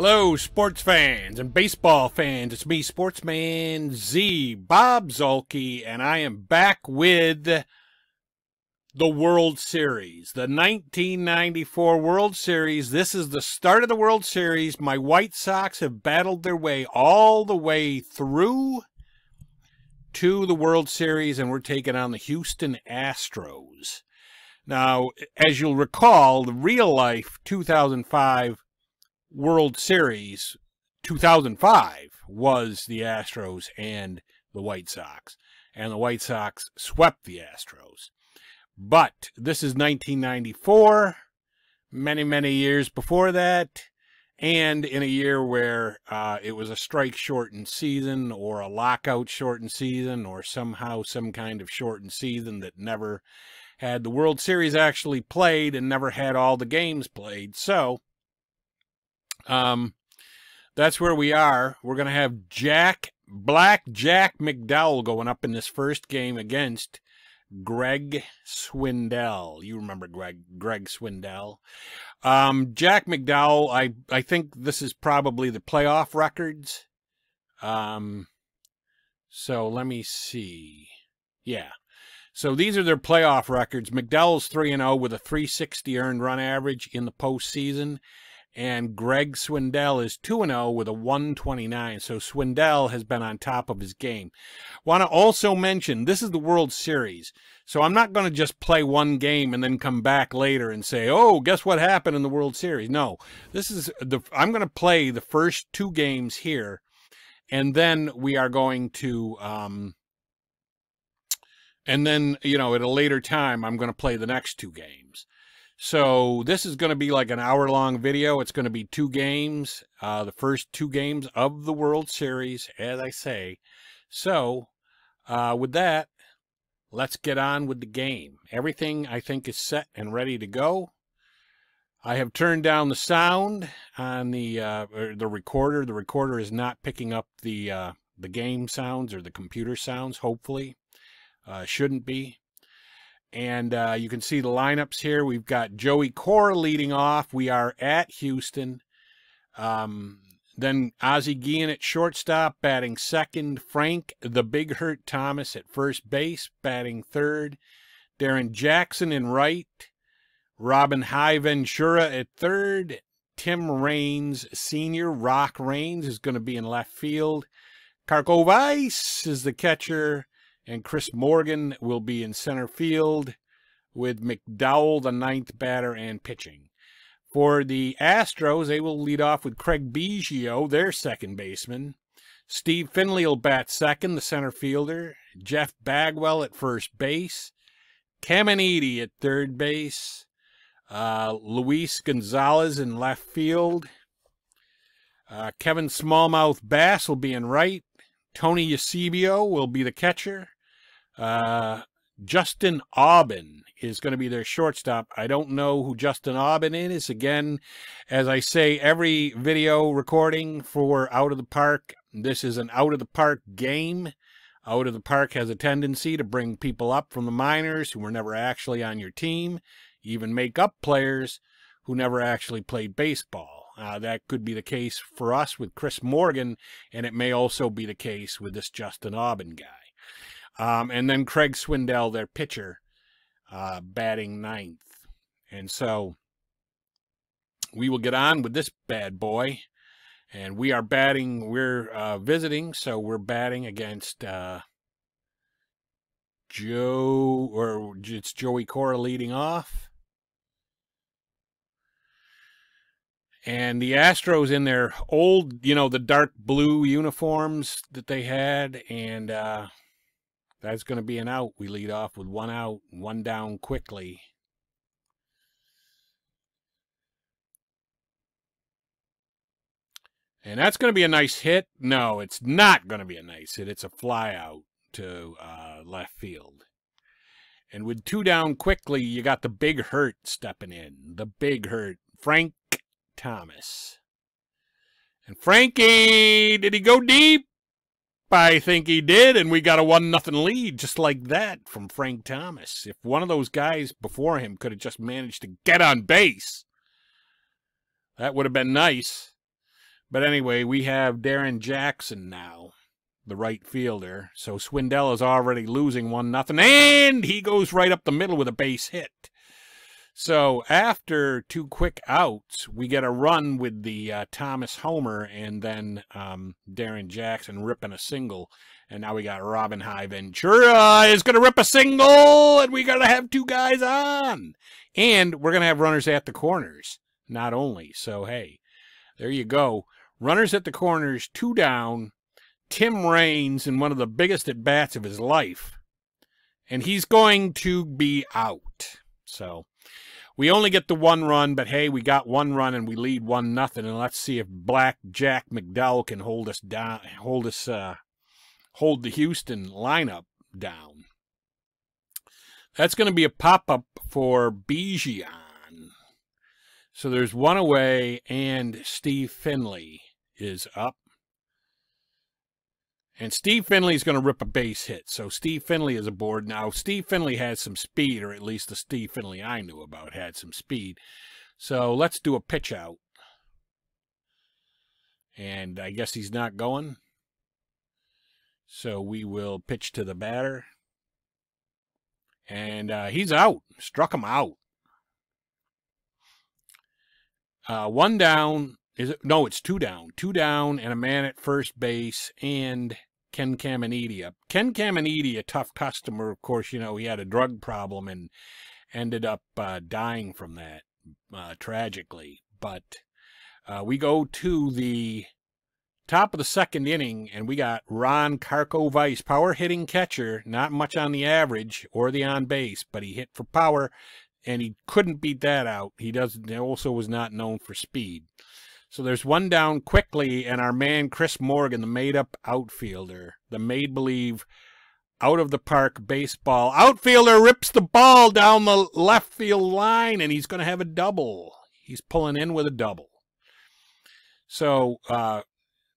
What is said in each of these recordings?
Hello, sports fans and baseball fans. It's me, Sportsman Z, Bob Zuhlke, and I am back with the World Series, the 1994 World Series. This is the start of the World Series. My White Sox have battled their way all the way through to the World Series, and we're taking on the Houston Astros. Now, as you'll recall, the real life 2005 World Series 2005 was the Astros and the White Sox, and the White Sox swept the Astros. But this is 1994, many, many years before that, and in a year where uh, it was a strike shortened season or a lockout shortened season or somehow some kind of shortened season that never had the World Series actually played and never had all the games played. So, um, that's where we are. We're going to have Jack, Black Jack McDowell going up in this first game against Greg Swindell. You remember Greg, Greg Swindell. Um, Jack McDowell, I, I think this is probably the playoff records. Um, so let me see. Yeah. So these are their playoff records. McDowell's 3 0 with a 360 earned run average in the postseason and Greg Swindell is 2 0 with a 129. So Swindell has been on top of his game. Want to also mention this is the World Series. So I'm not going to just play one game and then come back later and say, "Oh, guess what happened in the World Series?" No. This is the I'm going to play the first two games here and then we are going to um and then, you know, at a later time I'm going to play the next two games. So this is going to be like an hour long video. It's going to be two games, uh, the first two games of the World Series, as I say. So uh, with that, let's get on with the game. Everything I think is set and ready to go. I have turned down the sound on the uh, the recorder. The recorder is not picking up the uh, the game sounds or the computer sounds. Hopefully, uh, shouldn't be. And uh, you can see the lineups here. We've got Joey Cora leading off. We are at Houston. Um, then Ozzie Guillen at shortstop, batting second. Frank the Big Hurt Thomas at first base, batting third. Darrin Jackson in right. Robin High Ventura at third. Tim Raines, senior Rock Raines, is going to be in left field. Karkovice is the catcher and Chris Morgan will be in center field with McDowell, the ninth batter, and pitching. For the Astros, they will lead off with Craig Biggio, their second baseman. Steve Finley will bat second, the center fielder. Jeff Bagwell at first base. Caminiti at third base. Uh, Luis Gonzalez in left field. Uh, Kevin Smallmouth Bass will be in right. Tony Eusebio will be the catcher. Uh, Justin Aubin is going to be their shortstop. I don't know who Justin Aubin is. Again, as I say, every video recording for Out of the Park, this is an out of the park game. Out of the Park has a tendency to bring people up from the minors who were never actually on your team, even make up players who never actually played baseball. Uh, that could be the case for us with Chris Morgan, and it may also be the case with this Justin Aubin guy. Um, and then Craig Swindell, their pitcher, uh, batting ninth. And so we will get on with this bad boy. And we are batting, we're uh, visiting, so we're batting against uh, Joe, or it's Joey Cora leading off. And the Astros in their old, you know, the dark blue uniforms that they had, and uh, that's going to be an out. We lead off with one out, one down quickly. And that's going to be a nice hit. No, it's not going to be a nice hit. It's a fly out to uh, left field. And with two down quickly, you got the big hurt stepping in. The big hurt. Frank Thomas. And Frankie, did he go deep? I think he did, and we got a one nothing lead just like that from Frank Thomas. If one of those guys before him could have just managed to get on base, that would have been nice. But anyway, we have Darrin Jackson now, the right fielder. So Swindell is already losing one nothing, and he goes right up the middle with a base hit. So after two quick outs, we get a run with the uh, Thomas Homer and then um, Darrin Jackson ripping a single. And now we got Robin High Ventura is going to rip a single, and we got to have two guys on. And we're going to have runners at the corners, not only. So, hey, there you go. Runners at the corners, two down. Tim Raines in one of the biggest at bats of his life. And he's going to be out. So we only get the one run, but hey, we got one run and we lead one nothing. And let's see if Black Jack McDowell can hold us down, hold us, uh, hold the Houston lineup down. That's going to be a pop up for Biggio. So there's one away, and Steve Finley is up. And Steve Finley is going to rip a base hit. So Steve Finley is aboard. Now, Steve Finley has some speed, or at least the Steve Finley I knew about had some speed. So let's do a pitch out. And I guess he's not going. So we will pitch to the batter. And uh, he's out. Struck him out. Uh, one down. Is it? No, it's two down. Two down and a man at first base. And Ken Caminiti. Ken Caminiti, a tough customer, of course, you know, he had a drug problem and ended up uh, dying from that uh, tragically. But uh, we go to the top of the second inning, and we got Ron Karkovice, power hitting catcher, not much on the average or the on base, but he hit for power, and he couldn't beat that out. He does also was not known for speed. So there's one down quickly, and our man Chris Morgan, the made-up outfielder, the made-believe out of the park baseball outfielder, rips the ball down the left field line, and he's going to have a double. He's pulling in with a double. So uh,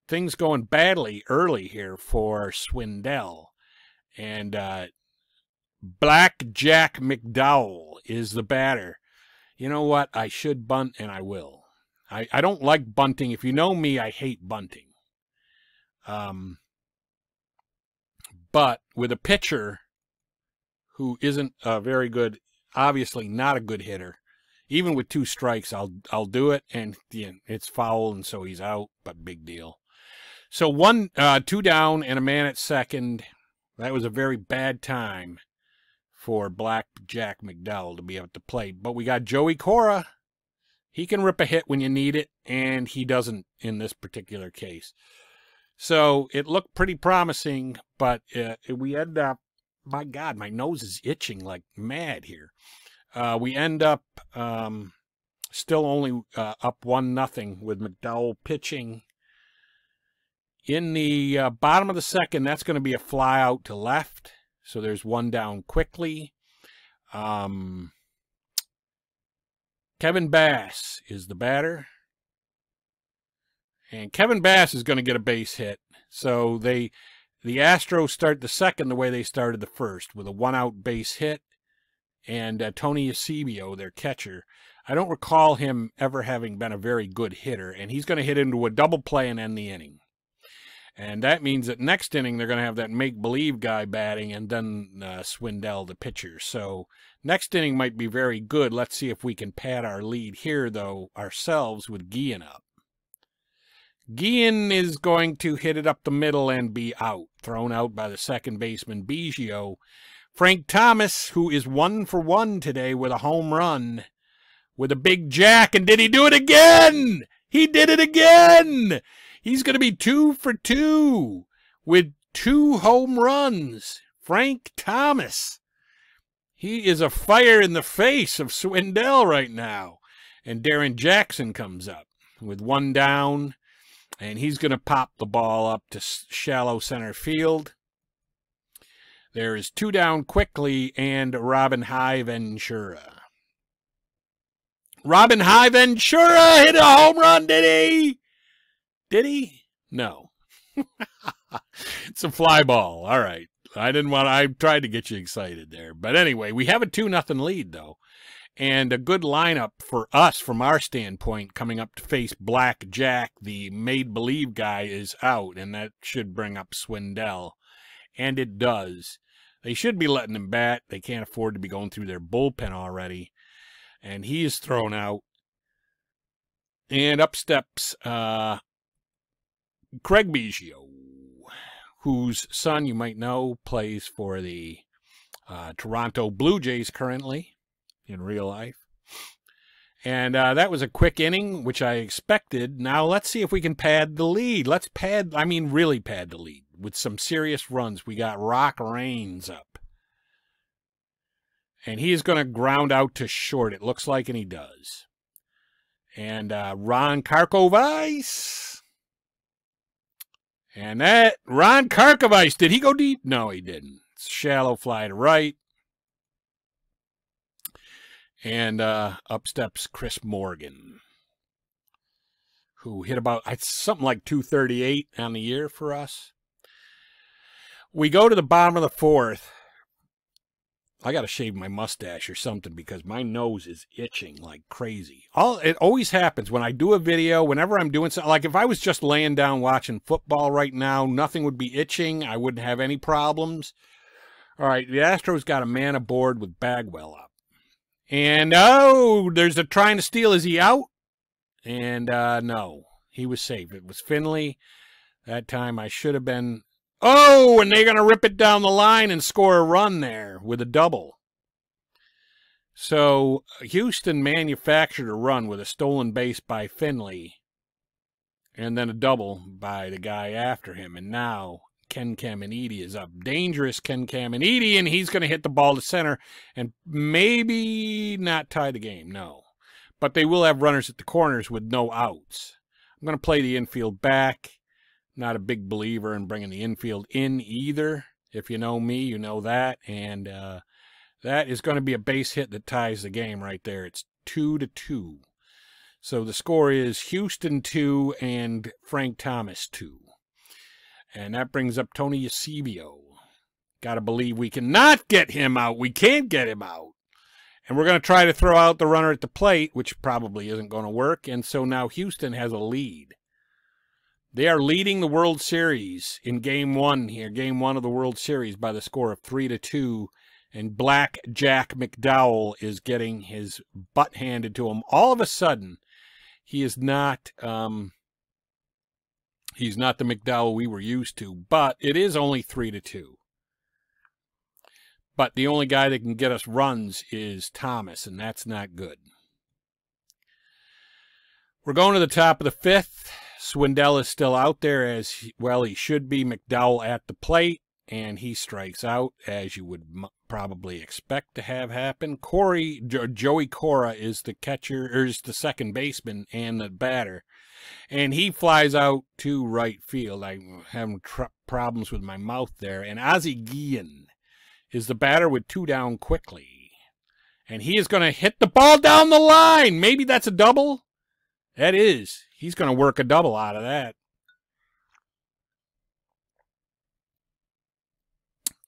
things going badly early here for Swindell, and uh, Black Jack McDowell is the batter. You know what? I should bunt, and I will. I, I don't like bunting. If you know me, I hate bunting. Um, but with a pitcher who isn't a very good, obviously not a good hitter, even with two strikes, I'll I'll do it, and it's foul, and so he's out. But big deal. So one, uh, two down, and a man at second. That was a very bad time for Black Jack McDowell to be able to play. But we got Joey Cora he can rip a hit when you need it, and he doesn't in this particular case. So it looked pretty promising, but uh, we end up, my God, my nose is itching like mad here. Uh, we end up um, still only uh, up one nothing with McDowell pitching. In the uh, bottom of the second, that's going to be a fly out to left. So there's one down quickly. Um, Kevin Bass is the batter. And Kevin Bass is going to get a base hit. So they the Astros start the second the way they started the first with a one out base hit and uh, Tony Eusebio, their catcher. I don't recall him ever having been a very good hitter, and he's going to hit into a double play and end the inning. And that means that next inning they're going to have that make believe guy batting and then uh, Swindell, the pitcher. So next inning might be very good. Let's see if we can pad our lead here, though, ourselves with Guillen up. Guillen is going to hit it up the middle and be out, thrown out by the second baseman Biggio. Frank Thomas, who is one for one today with a home run, with a big jack, and did he do it again? He did it again! He's going to be two for two with two home runs. Frank Thomas. He is a fire in the face of Swindell right now. And Darrin Jackson comes up with one down, and he's going to pop the ball up to shallow center field. There is two down quickly, and Robin High Ventura. Robin High Ventura hit a home run, did he? Did he? No. it's a fly ball. All right. I didn't want I tried to get you excited there. But anyway, we have a 2 nothing lead though. And a good lineup for us from our standpoint coming up to face Black Jack, the made believe guy, is out, and that should bring up Swindell. And it does. They should be letting him bat. They can't afford to be going through their bullpen already. And he is thrown out. And up steps uh, Craig Biggio, whose son you might know plays for the uh, Toronto Blue Jays currently in real life. And uh, that was a quick inning, which I expected. Now let's see if we can pad the lead. Let's pad, I mean, really pad the lead with some serious runs. We got Rock Raines up. And he's going to ground out to short, it looks like, and he does. And uh, Ron Karkovice. And that, Ron Karkovice, did he go deep? No, he didn't. It's shallow fly to right. And uh, up steps Chris Morgan, who hit about something like 238 on the year for us. We go to the bottom of the fourth. I got to shave my mustache or something because my nose is itching like crazy. All it always happens when I do a video, whenever I'm doing something like if I was just laying down watching football right now, nothing would be itching. I wouldn't have any problems. All right, the Astros got a man aboard with Bagwell up. And oh, there's a trying to steal. Is he out? And uh, no, he was safe. It was Finley. That time I should have been. Oh, and they're going to rip it down the line and score a run there with a double. So Houston manufactured a run with a stolen base by Finley and then a double by the guy after him. And now Ken Caminiti is up. Dangerous Ken Caminiti, and he's going to hit the ball to center and maybe not tie the game, no. But they will have runners at the corners with no outs. I'm going to play the infield back. Not a big believer in bringing the infield in either. If you know me, you know that. And uh, that is going to be a base hit that ties the game right there. It's 2 to 2. So the score is Houston 2 and Frank Thomas 2. And that brings up Tony Eusebio. Got to believe we cannot get him out. We can't get him out. And we're going to try to throw out the runner at the plate, which probably isn't going to work. And so now Houston has a lead. They are leading the World Series in game one here, game one of the World Series by the score of three to two. And Black Jack McDowell is getting his butt handed to him. All of a sudden, he is not um, He's not the McDowell we were used to, but it is only three to two. But the only guy that can get us runs is Thomas, and that's not good. We're going to the top of the fifth. Swindell is still out there as well. He should be. McDowell at the plate, and he strikes out as you would probably expect to have happen. Corey jo Joey Cora is the catcher, or is the second baseman and the batter and he flies out to right field. I'm having problems with my mouth there. And Ozzie Guillen is the batter with two down quickly. And he is going to hit the ball down the line. Maybe that's a double. That is. He's going to work a double out of that.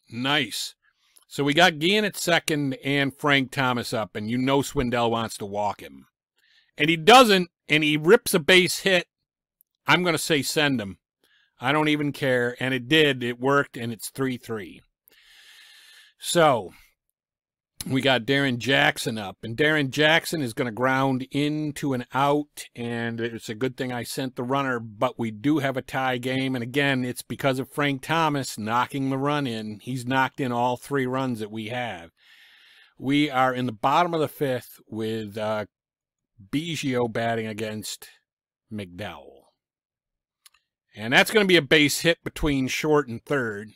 Nice. So we got Guillen at second and Frank Thomas up, and you know Swindell wants to walk him. And he doesn't and he rips a base hit, I'm going to say send him. I don't even care. And it did. It worked, and it's 3 3. So we got Darrin Jackson up, and Darrin Jackson is going to ground into an out, and it's a good thing I sent the runner, but we do have a tie game, and again, it's because of Frank Thomas knocking the run in. He's knocked in all three runs that we have. We are in the bottom of the fifth with uh, Biggio batting against McDowell. And that's going to be a base hit between short and third.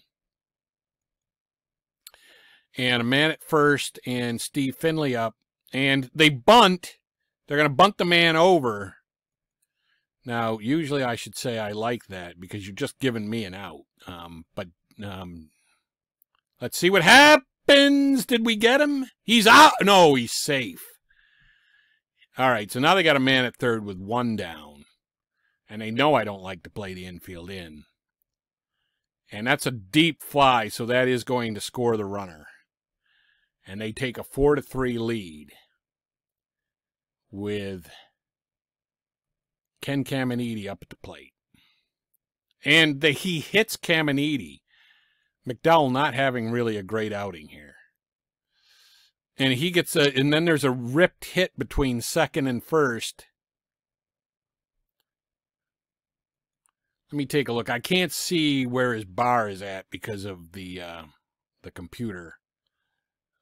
And a man at first and Steve Finley up. And they bunt. They're going to bunt the man over. Now, usually I should say I like that because you're just giving me an out. Um, but um, let's see what happens. Did we get him? He's out. No, he's safe. All right, so now they got a man at third with one down. And they know I don't like to play the infield in. And that's a deep fly, so that is going to score the runner. And they take a 4 to 3 lead. with Ken Caminiti up at the plate. And the, he hits Caminiti. McDowell not having really a great outing here. And he gets a, and then there's a ripped hit between second and first. Let me take a look. I can't see where his bar is at because of the uh, the computer.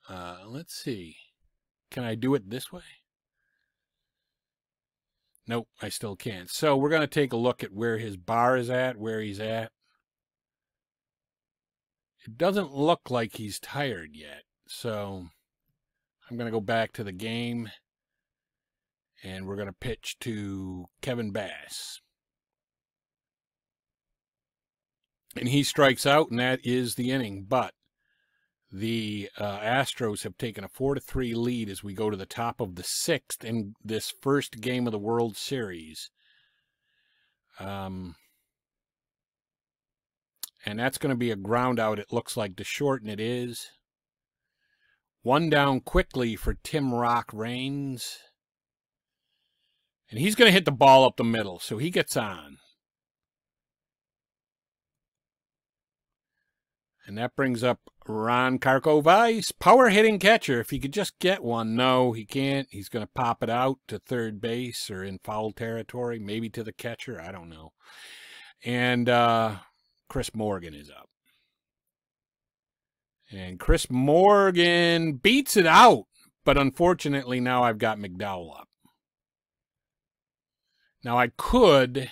Uh, let's see. Can I do it this way? Nope, I still can't. So we're going to take a look at where his bar is at, where he's at. It doesn't look like he's tired yet. So I'm going to go back to the game. And we're going to pitch to Kevin Bass. And he strikes out, and that is the inning. But the uh, Astros have taken a four to three lead as we go to the top of the sixth in this first game of the World Series. Um, and that's going to be a ground out. It looks like to shorten it is. One down quickly for Tim Rock Raines. And he's going to hit the ball up the middle, so he gets on. And that brings up Ron Karkovice, power hitting catcher. If he could just get one, no, he can't. He's going to pop it out to third base or in foul territory, maybe to the catcher. I don't know. And uh, Chris Morgan is up. And Chris Morgan beats it out, but unfortunately now I've got McDowell up. Now I could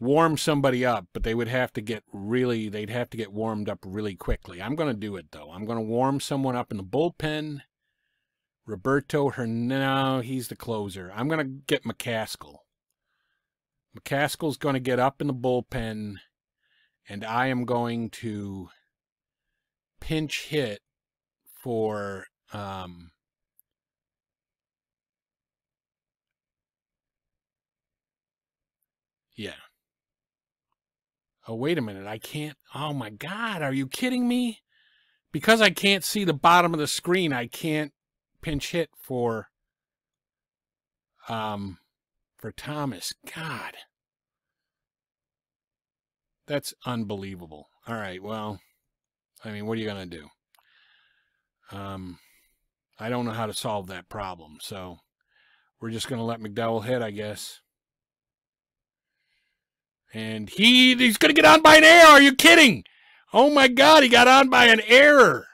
warm somebody up, but they would have to get really, they'd have to get warmed up really quickly. I'm going to do it though. I'm going to warm someone up in the bullpen. Roberto Hernandez, he's the closer. I'm going to get McCaskill. McCaskill's going to get up in the bullpen, and I am going to pinch hit for um, yeah. Oh, wait a minute. I can't. Oh, my God. Are you kidding me? Because I can't see the bottom of the screen, I can't pinch hit for, um, for Thomas. God. That's unbelievable. All right. Well, I mean, what are you going to do? Um, I don't know how to solve that problem. So we're just going to let McDowell hit, I guess. And he he's going to get on by an error. Are you kidding? Oh my God, he got on by an error.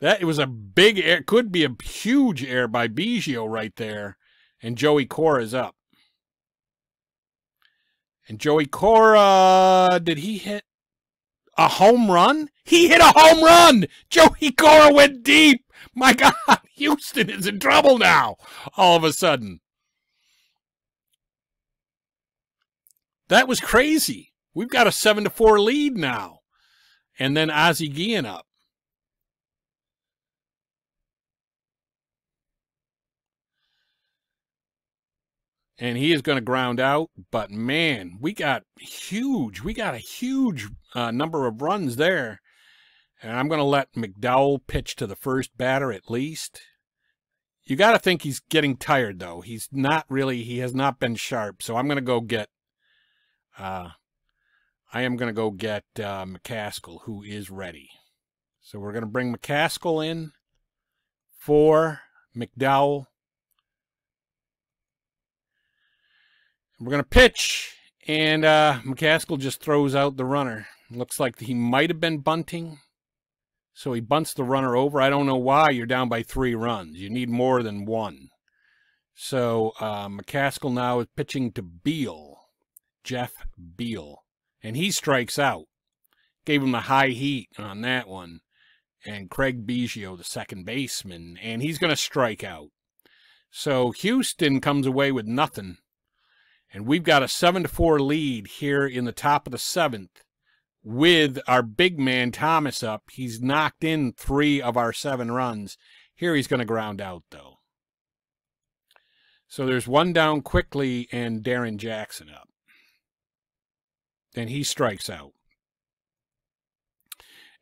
That it was a big error, could be a huge error by Biggio right there. And Joey Cora is up. And Joey Cora, did he hit a home run? He hit a home run. Joey Cora went deep. My God, Houston is in trouble now. All of a sudden. That was crazy. We've got a seven to four lead now. And then Ozzie Guillen up. and he is going to ground out. But man, we got huge. We got a huge uh, number of runs there. And I'm going to let McDowell pitch to the first batter at least. You got to think he's getting tired, though. He's not really, he has not been sharp. So I'm going to go get uh, I am going to go get uh, McCaskill, who is ready. So we're going to bring McCaskill in for McDowell. We're going to pitch, and uh, McCaskill just throws out the runner. Looks like he might have been bunting, so he bunts the runner over. I don't know why you're down by three runs. You need more than one. So uh, McCaskill now is pitching to Beal. Jeff Beal. And he strikes out. Gave him a high heat on that one. And Craig Biggio, the second baseman, and he's going to strike out. So Houston comes away with nothing. And we've got a 7 to 4 lead here in the top of the seventh with our big man Thomas up. He's knocked in three of our seven runs. Here he's going to ground out, though. So there's one down quickly and Darrin Jackson up and he strikes out.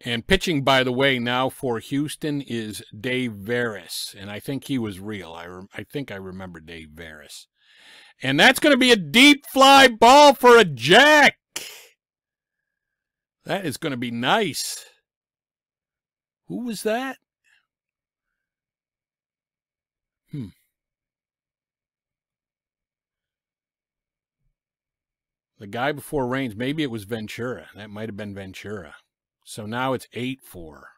And pitching, by the way, now for Houston is Dave Veres, and I think he was real. I I think I remember Dave Veres, and that's going to be a deep fly ball for a jack. That is going to be nice. Who was that? The guy before Raines, maybe it was Ventura. That might have been Ventura. So now it's 8 4.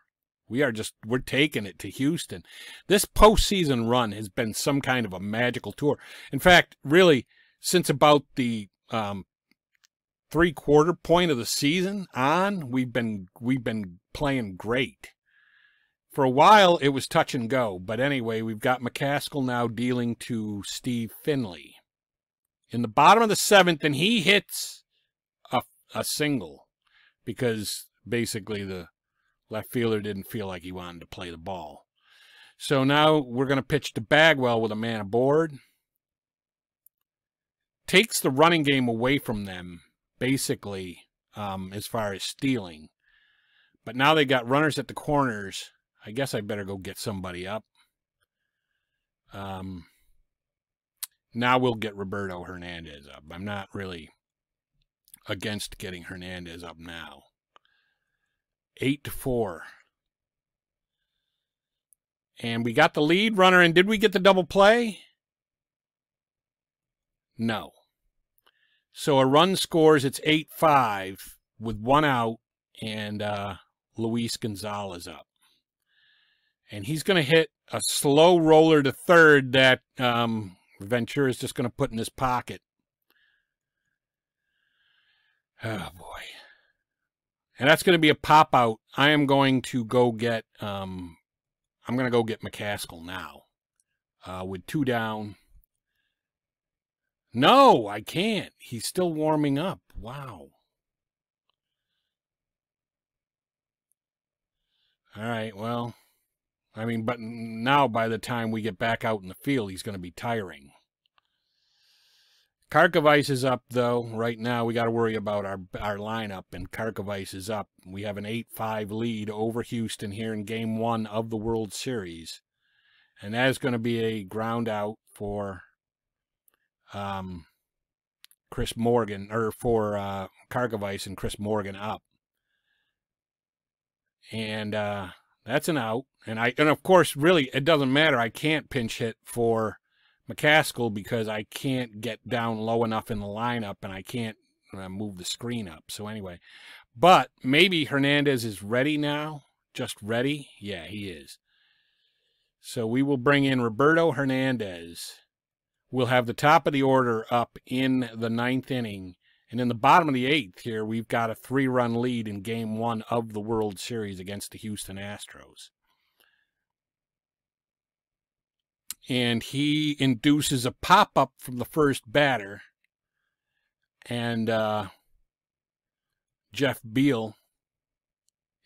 We are just, we're taking it to Houston. This postseason run has been some kind of a magical tour. In fact, really, since about the um, three quarter point of the season on, we've been, we've been playing great. For a while, it was touch and go. But anyway, we've got McCaskill now dealing to Steve Finley in the bottom of the seventh, and he hits a, a single because basically the left fielder didn't feel like he wanted to play the ball. So now we're going to pitch to Bagwell with a man aboard. Takes the running game away from them, basically, um, as far as stealing. But now they got runners at the corners. I guess I better go get somebody up. Um, now we'll get Roberto Hernandez up. I'm not really against getting Hernandez up now. Eight to four. And we got the lead runner, and did we get the double play? No. So a run scores, it's 8 5 with one out, and uh, Luis Gonzalez up. And he's going to hit a slow roller to third that um, Ventura is just going to put in his pocket. Oh, boy. And that's going to be a pop out. I am going to go get, um, I'm going to go get McCaskill now. Uh, with two down. No, I can't. He's still warming up. Wow. All right, well, I mean, but now by the time we get back out in the field, he's going to be tiring. Karkovice is up, though. Right now, we got to worry about our our lineup, and Karkovice is up. We have an 8-5 lead over Houston here in Game 1 of the World Series. And that is going to be a ground out for um, Chris Morgan, or for uh, Karkovice and Chris Morgan up. And uh, that's an out. And I and of course, really, it doesn't matter. I can't pinch hit for McCaskill because I can't get down low enough in the lineup and I can't uh, move the screen up. So anyway, but maybe Hernandez is ready now. Just ready? Yeah, he is. So we will bring in Roberto Hernandez. We'll have the top of the order up in the ninth inning. And in the bottom of the eighth here, we've got a three run lead in game one of the World Series against the Houston Astros. and he induces a pop up from the first batter. And uh, Jeff Beal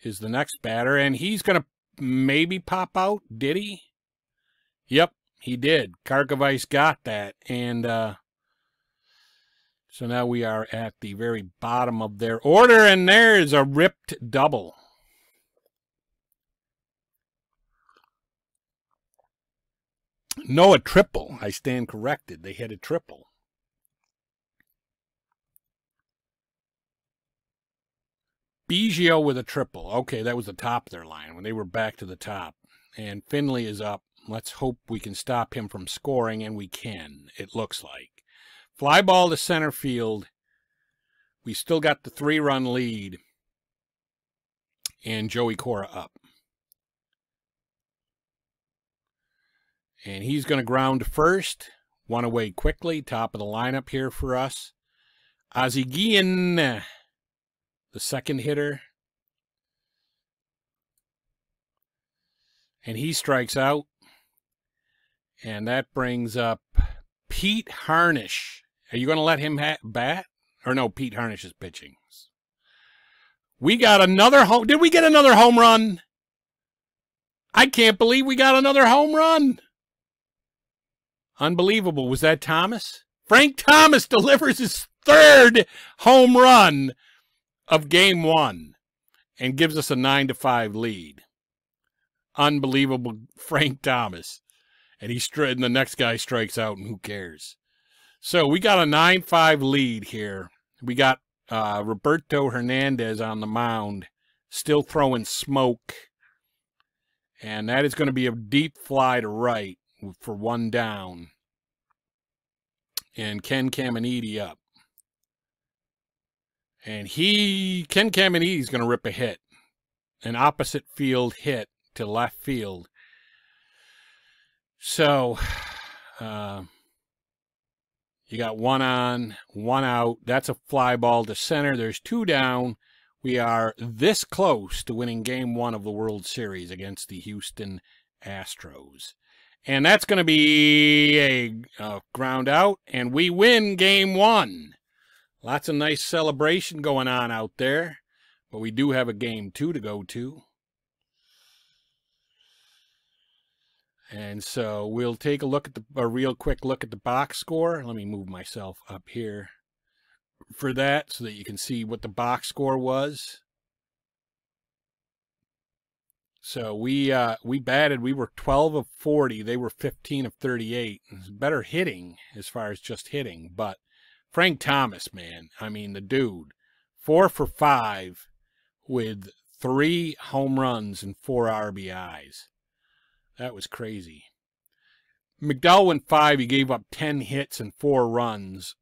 is the next batter, and he's going to maybe pop out. Did he? Yep, he did. Karkovice got that. And uh, so now we are at the very bottom of their order, and there's a ripped double. No, a triple. I stand corrected. They hit a triple. Biggio with a triple. Okay, that was the top of their line when they were back to the top. And Finley is up. Let's hope we can stop him from scoring, and we can, it looks like. Fly ball to center field. We still got the three run lead. And Joey Cora up. And he's going to ground first. One away quickly. Top of the lineup here for us. Azigian, the second hitter. And he strikes out. And that brings up Pete Harnisch. Are you going to let him bat? Or no, Pete Harnisch is pitching. We got another home. Did we get another home run? I can't believe we got another home run. Unbelievable. Was that Thomas? Frank Thomas delivers his third home run of game one. and gives us a 9 to 5 lead. Unbelievable Frank Thomas. And he stri- and the next guy strikes out and who cares. So we got a 9-5 lead here. We got uh, Roberto Hernandez on the mound, still throwing smoke. And that is going to be a deep fly to right for one down. And Ken Caminiti up. And he, Ken Caminiti is going to rip a hit, an opposite field hit to left field. So, uh, you got one on, one out. That's a fly ball to center. There's two down. We are this close to winning game one of the World Series against the Houston Astros. And that's going to be a, ground out, and we win game one. Lots of nice celebration going on out there. But we do have a game two to go to. And so we'll take a look at the a real quick look at the box score. Let me move myself up here for that so that you can see what the box score was. So we uh, we batted. We were 12 of 40. They were 15 of 38. Better hitting as far as just hitting, but Frank Thomas, man. I mean, the dude, four for five with three home runs and four RBIs. That was crazy. McDowell went five. He gave up 10 hits and four runs.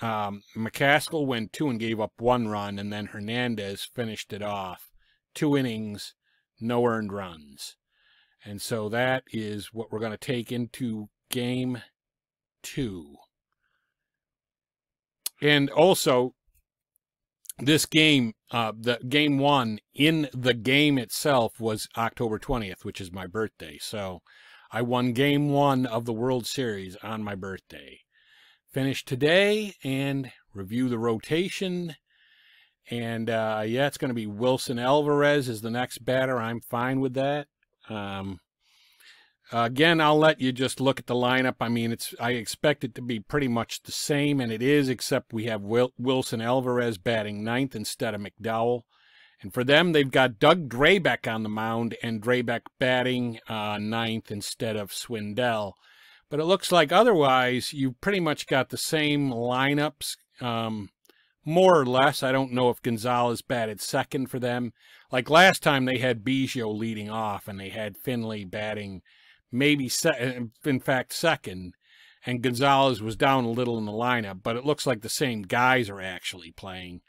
Um, McCaskill went two and gave up one run, and then Hernandez finished it off. Two innings, no earned runs. And so that is what we're going to take into game two. And also, this game, uh, the game one in the game itself was October 20th, which is my birthday. So I won game one of the World Series on my birthday. Finish today and review the rotation. And uh, yeah, it's going to be Wilson Alvarez is the next batter. I'm fine with that. Um, uh, again, I'll let you just look at the lineup. I mean, it's I expect it to be pretty much the same, and it is, except we have Wil Wilson Alvarez batting ninth instead of McDowell. And for them, they've got Doug Drabek on the mound and Drabek batting uh, ninth instead of Swindell. But it looks like otherwise, you've pretty much got the same lineups, um, more or less. I don't know if Gonzalez batted second for them. Like last time, they had Biggio leading off, and they had Finley batting maybe se- in fact second, and Gonzalez was down a little in the lineup, but it looks like the same guys are actually playing.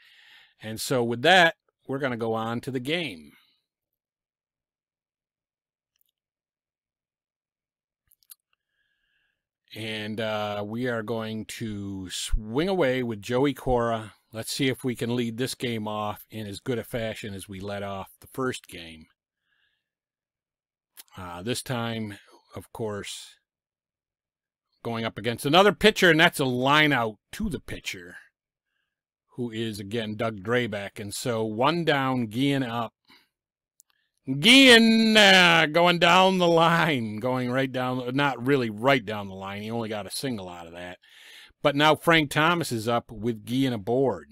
And so with that, we're going to go on to the game. And uh, we are going to swing away with Joey Cora. Let's see if we can lead this game off in as good a fashion as we led off the first game. Uh, this time of course, going up against another pitcher, and that's a line out to the pitcher, who is, again, Doug Drabek. And so one down, Guillen up. Guillen uh, going down the line, going right down, not really right down the line. He only got a single out of that. But now Frank Thomas is up with Guillen aboard.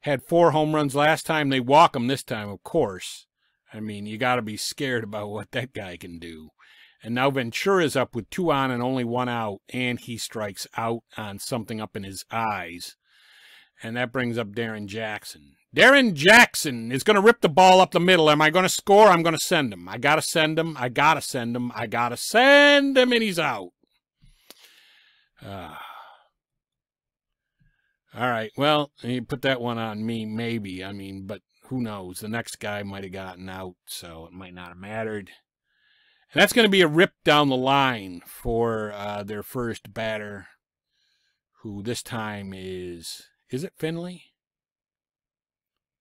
Had four home runs last time. They walk him this time, of course. I mean, you got to be scared about what that guy can do. And now Ventura's up with two on and only one out, and he strikes out on something up in his eyes. And that brings up Darrin Jackson. Darrin Jackson is going to rip the ball up the middle. Am I going to score? I'm going to send him. I got to send him. I got to send him. I got to send him, and he's out. Uh, all right. Well, you put that one on me, maybe. I mean, but who knows? The next guy might have gotten out, so it might not have mattered. And that's going to be a rip down the line for uh, their first batter, who this time is, is it Finley?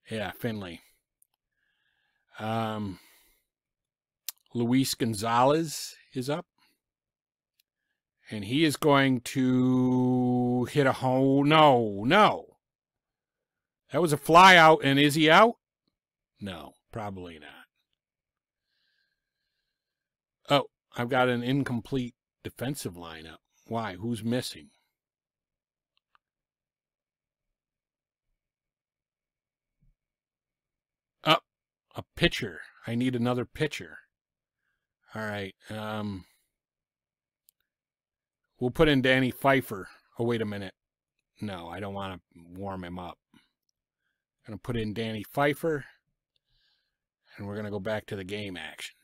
Yeah, Finley. Um, Luis Gonzalez is up. And he is going to hit a home. No, no. That was a fly out. And is he out? No, probably not. Oh, I've got an incomplete defensive lineup. Why? Who's missing? Oh, a pitcher. I need another pitcher. All right. Um, we'll put in Danny Pfeiffer. Oh, wait a minute. No, I don't want to warm him up. I'm going to put in Danny Pfeiffer. And we're going to go back to the game action.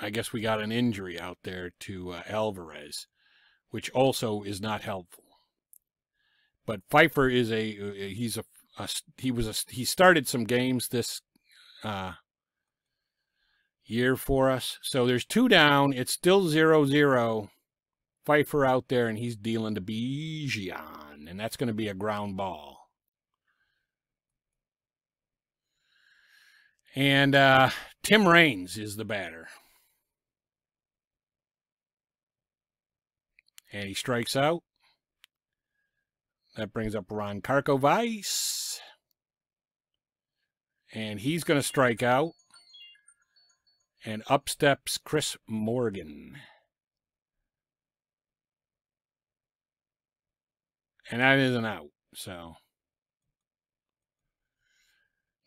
I guess we got an injury out there to uh, Alvarez, which also is not helpful. But Pfeiffer is a uh, he's a, a he was a he started some games this uh, year for us. So there's two down. It's still zero zero. Pfeiffer out there, and he's dealing to Biggio, and that's going to be a ground ball. And uh, Tim Raines is the batter. And he strikes out. That brings up Ron Karkovice. And he's going to strike out. And up steps Chris Morgan. And that is an out. So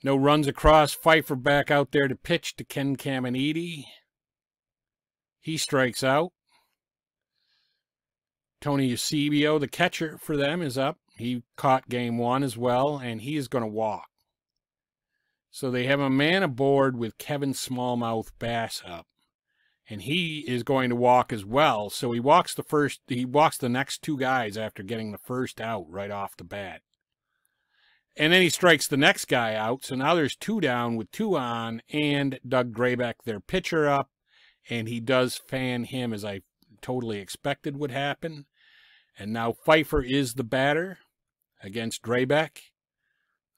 no runs across. Pfeiffer back out there to pitch to Ken Caminiti. He strikes out. Tony Eusebio, the catcher for them, is up. He caught game one as well, and he is going to walk. So they have a man aboard with Kevin Smallmouth Bass up. And he is going to walk as well. So he walks the first he walks the next two guys after getting the first out right off the bat. And then he strikes the next guy out. So now there's two down with two on, and Doug Drabek, their pitcher, up. And he does fan him as I totally expected would happen. And now Pfeiffer is the batter against. Let's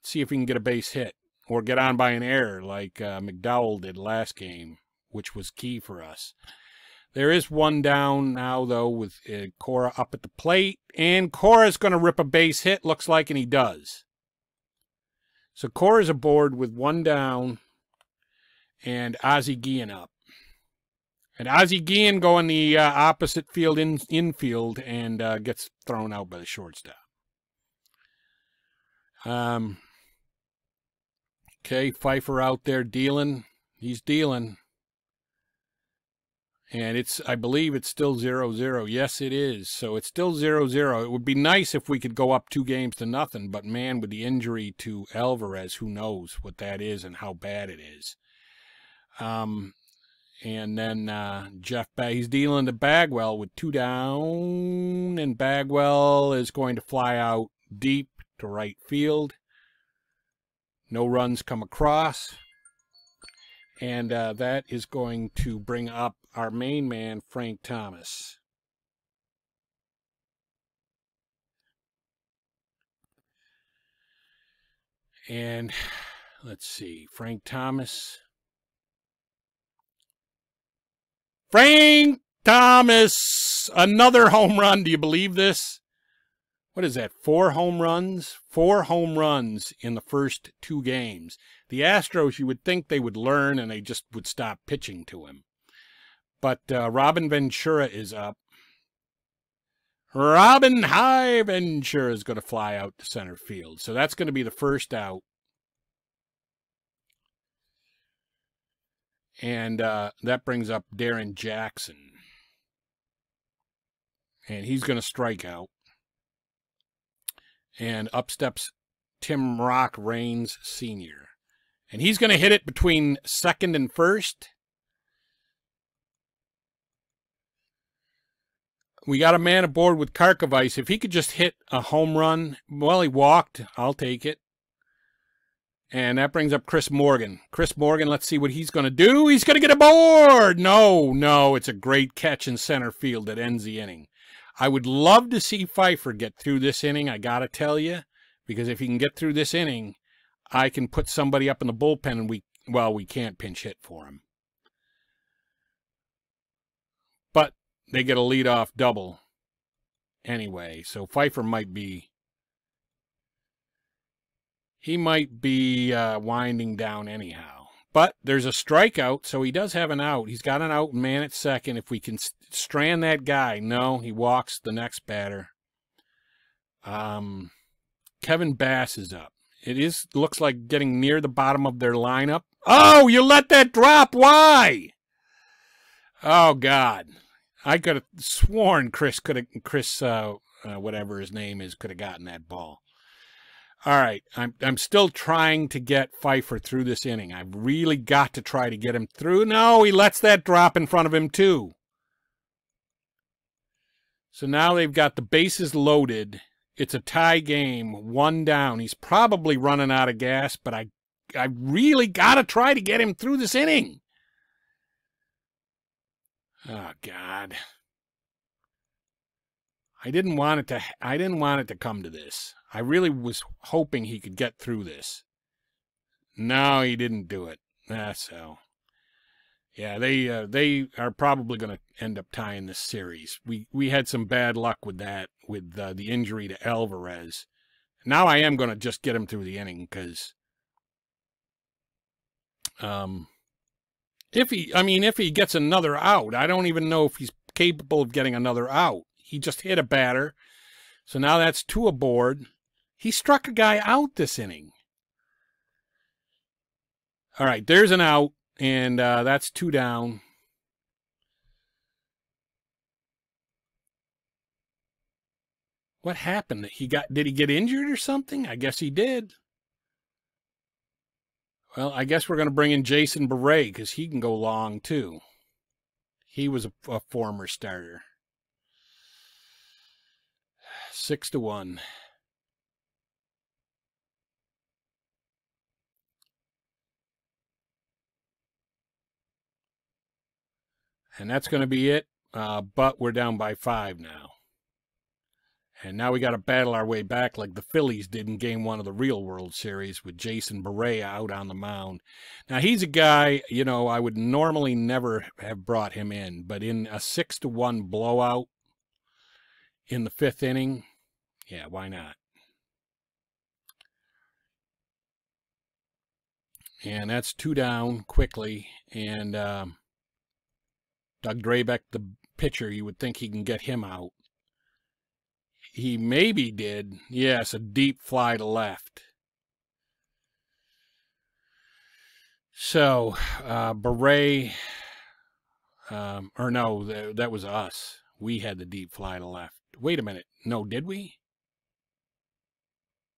see if he can get a base hit or get on by an error like uh, McDowell did last game, which was key for us. There is one down now, though, with uh, Cora up at the plate. And Cora's going to rip a base hit, looks like, and he does. So Cora's aboard with one down and Ozzie Guillen up. And Ozzie Guillen going the uh, opposite field in infield and uh, gets thrown out by the shortstop. Um, okay, Pfeiffer out there dealing. He's dealing. And it's, I believe it's still zero zero. Yes, it is. So it's still zero zero. It would be nice if we could go up two games to nothing. But man, with the injury to Alvarez, who knows what that is and how bad it is. Um, and then uh, Jeff, he's dealing to Bagwell with two down, and Bagwell is going to fly out deep to right field. No runs come across. And uh, that is going to bring up our main man, Frank Thomas. And let's see, Frank Thomas Frank Thomas, another home run. Do you believe this? What is that? Four home runs? Four home runs in the first two games. The Astros, you would think they would learn and they just would stop pitching to him. But uh, Robin Ventura is up. Robin High Ventura is going to fly out to center field. So that's going to be the first out. And uh, that brings up Darrin Jackson. And he's going to strike out. And up steps Tim Rock Raines Sr. And he's going to hit it between second and first. We got a man aboard with Karkovice. If he could just hit a home run, well, he walked. I'll take it. And that brings up Chris Morgan. Chris Morgan, let's see what he's going to do. He's going to get a board. No, no, it's a great catch in center field that ends the inning. I would love to see Pfeiffer get through this inning, I got to tell you, because if he can get through this inning, I can put somebody up in the bullpen and we, well, we can't pinch hit for him. But they get a leadoff double anyway, so Pfeiffer might be he might be uh, winding down anyhow. But there's a strikeout, so he does have an out. He's got an out man at second. If we can strand that guy, no, he walks the next batter. Um, Kevin Bass is up. it is looks like getting near the bottom of their lineup. Oh, you let that drop. Why? Oh God. I could have sworn Chris could have Chris uh, uh, whatever his name is could have gotten that ball. All right, I'm I'm still trying to get Pfeiffer through this inning. I've really got to try to get him through. No, he lets that drop in front of him too. So now they've got the bases loaded. It's a tie game, one down. He's probably running out of gas, but I I really got to try to get him through this inning. Oh God. I didn't want it to I didn't want it to come to this. I really was hoping he could get through this. No, he didn't do it. That's ah, so. Yeah, they uh, they are probably going to end up tying this series. We we had some bad luck with that with uh, the injury to Alvarez. Now I am going to just get him through the inning because um if he I mean if he gets another out, I don't even know if he's capable of getting another out. He just hit a batter. So now that's two aboard. He struck a guy out this inning. All right, there's an out, and uh, that's two down. What happened? He got did he get injured or something? I guess he did. Well, I guess we're going to bring in Jason Bere because he can go long too. He was a, a former starter. Six to one. And that's going to be it. Uh, but we're down by five now. And now we got to battle our way back like the Phillies did in game one of the real World Series with Jason Bere out on the mound. Now, he's a guy, you know, I would normally never have brought him in, but in a six to one blowout in the fifth inning, yeah, why not? And that's two down quickly. And um, Doug Drabek, the pitcher, you would think he can get him out. He maybe did. Yes, a deep fly to left. So, uh, Bere, um, or no, th that was us. We had the deep fly to left. Wait a minute. No, did we?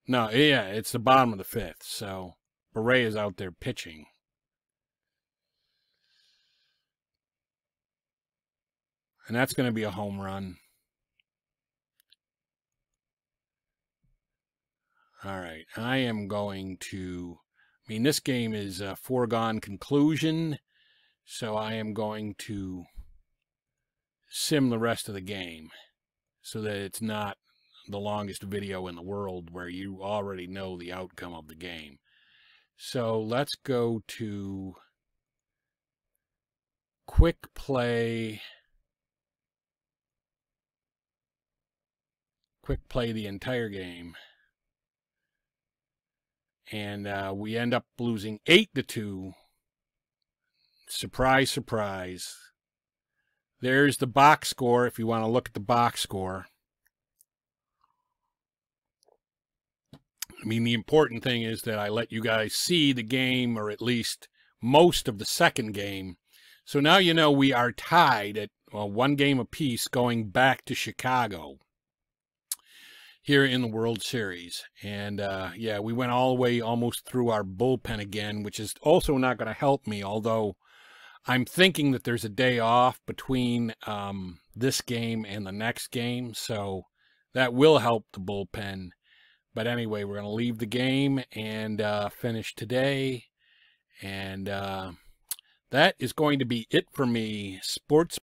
No, yeah, it's the bottom of the fifth. So, Bere is out there pitching. And that's going to be a home run. All right, I am going to. I mean, this game is a foregone conclusion, so I am going to sim the rest of the game so that it's not the longest video in the world where you already know the outcome of the game. So let's go to quick play. Quick play the entire game. And uh, we end up losing 8 to 2. Surprise, surprise. There's the box score if you want to look at the box score. I mean, the important thing is that I let you guys see the game, or at least most of the second game. So now you know we are tied at well, one game apiece going back to Chicago here in the World Series. And uh, yeah, we went all the way almost through our bullpen again, which is also not going to help me, although I'm thinking that there's a day off between um, this game and the next game. So that will help the bullpen. But anyway, we're going to leave the game and uh, finish today. And uh, that is going to be it for me. Sports